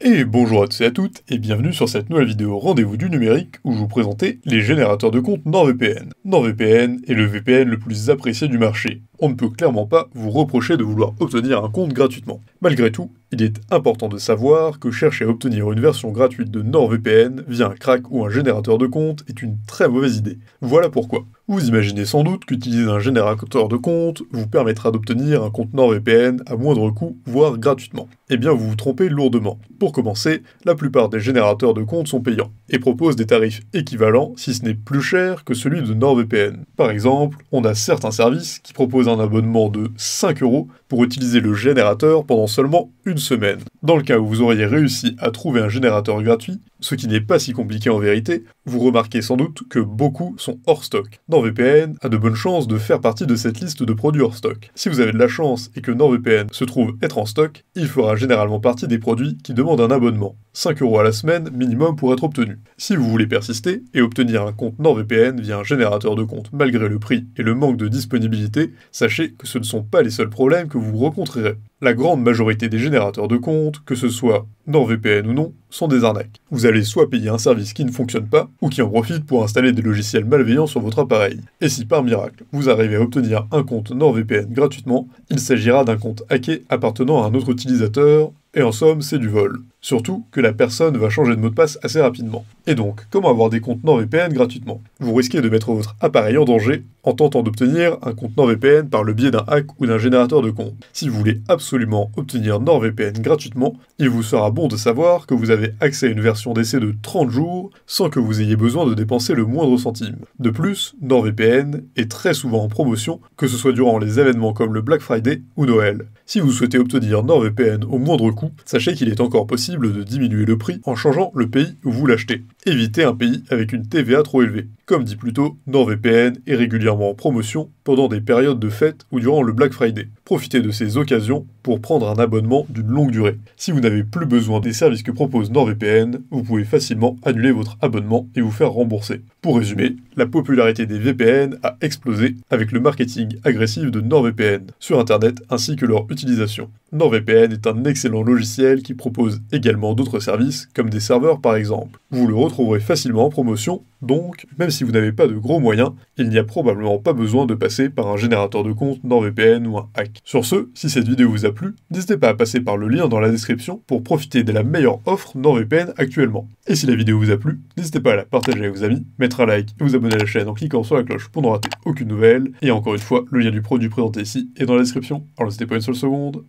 Et bonjour à tous et à toutes, et bienvenue sur cette nouvelle vidéo Rendez-vous du numérique où je vous présenter les générateurs de comptes NordVPN. NordVPN est le VPN le plus apprécié du marché. On ne peut clairement pas vous reprocher de vouloir obtenir un compte gratuitement. Malgré tout, il est important de savoir que chercher à obtenir une version gratuite de NordVPN via un crack ou un générateur de compte est une très mauvaise idée. Voilà pourquoi. Vous imaginez sans doute qu'utiliser un générateur de compte vous permettra d'obtenir un compte NordVPN à moindre coût, voire gratuitement. Eh bien, vous vous trompez lourdement. Pour commencer, la plupart des générateurs de comptes sont payants et proposent des tarifs équivalents, si ce n'est plus cher, que celui de NordVPN. Par exemple, on a certains services qui proposent un abonnement de 5 euros pour utiliser le générateur pendant seulement semaine. Dans le cas où vous auriez réussi à trouver un générateur gratuit, ce qui n'est pas si compliqué en vérité, vous remarquez sans doute que beaucoup sont hors stock. NordVPN a de bonnes chances de faire partie de cette liste de produits hors stock. Si vous avez de la chance et que NordVPN se trouve être en stock, il fera généralement partie des produits qui demandent un abonnement. 5 euros à la semaine minimum pour être obtenu. Si vous voulez persister et obtenir un compte NordVPN via un générateur de compte malgré le prix et le manque de disponibilité, sachez que ce ne sont pas les seuls problèmes que vous rencontrerez. La grande majorité des générateurs de comptes, que ce soit NordVPN ou non, sont des arnaques. Vous allez soit payer un service qui ne fonctionne pas, ou qui en profite pour installer des logiciels malveillants sur votre appareil. Et si par miracle, vous arrivez à obtenir un compte NordVPN gratuitement, il s'agira d'un compte hacké appartenant à un autre utilisateur, et en somme, c'est du vol. Surtout que la personne va changer de mot de passe assez rapidement. Et donc, comment avoir des comptes NordVPN gratuitement? Vous risquez de mettre votre appareil en danger en tentant d'obtenir un compte NordVPN par le biais d'un hack ou d'un générateur de compte. Si vous voulez absolument obtenir NordVPN gratuitement, il vous sera bon de savoir que vous avez accès à une version d'essai de 30 jours sans que vous ayez besoin de dépenser le moindre centime. De plus, NordVPN est très souvent en promotion, que ce soit durant les événements comme le Black Friday ou Noël. Si vous souhaitez obtenir NordVPN au moindre coût, sachez qu'il est encore possible de diminuer le prix en changeant le pays où vous l'achetez. Évitez un pays avec une TVA trop élevée. Comme dit plus tôt, NordVPN est régulièrement en promotion pendant des périodes de fête ou durant le Black Friday. Profitez de ces occasions pour prendre un abonnement d'une longue durée. Si vous n'avez plus besoin des services que propose NordVPN, vous pouvez facilement annuler votre abonnement et vous faire rembourser. Pour résumer, la popularité des VPN a explosé avec le marketing agressif de NordVPN sur Internet ainsi que leur utilisation. NordVPN est un excellent logiciel qui propose également d'autres services comme des serveurs par exemple. Vous le retrouverez facilement en promotion, donc même si vous n'avez pas de gros moyens, il n'y a probablement pas besoin de passer par un générateur de compte NordVPN ou un hack. Sur ce, si cette vidéo vous a plu, n'hésitez pas à passer par le lien dans la description pour profiter de la meilleure offre NordVPN actuellement. Et si la vidéo vous a plu, n'hésitez pas à la partager avec vos amis, mettre un like et vous abonner à la chaîne en cliquant sur la cloche pour ne rater aucune nouvelle. Et encore une fois, le lien du produit présenté ici est dans la description. Alors n'hésitez pas une seule seconde.